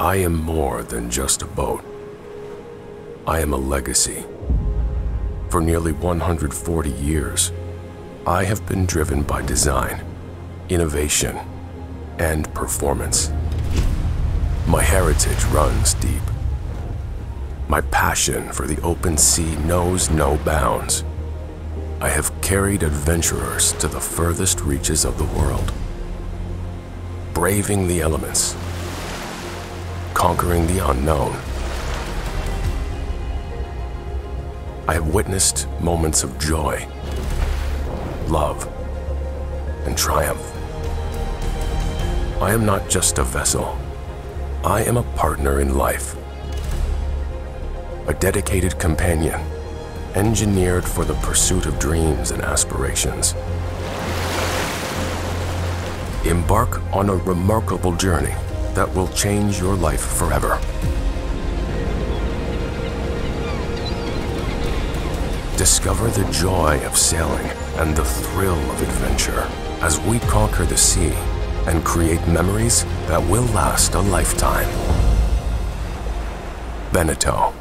I am more than just a boat. I am a legacy. For nearly 140 years, I have been driven by design, innovation, and performance. My heritage runs deep. My passion for the open sea knows no bounds. I have carried adventurers to the furthest reaches of the world, braving the elements, conquering the unknown. I have witnessed moments of joy, love, and triumph. I am not just a vessel. I am a partner in life. A dedicated companion engineered for the pursuit of dreams and aspirations. Embark on a remarkable journey that will change your life forever. Discover the joy of sailing and the thrill of adventure as we conquer the sea and create memories that will last a lifetime. Beneteau.